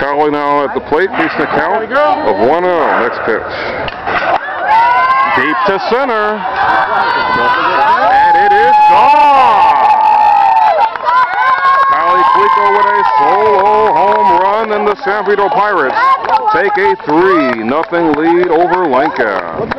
Kailee now at the plate, facing a count of 1-0. Next pitch. Deep to center. And it is gone! Kailee Cuico with a solo home run, and the San Pedro Pirates take a 3 nothing lead over Lincoln.